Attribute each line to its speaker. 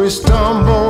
Speaker 1: we stumble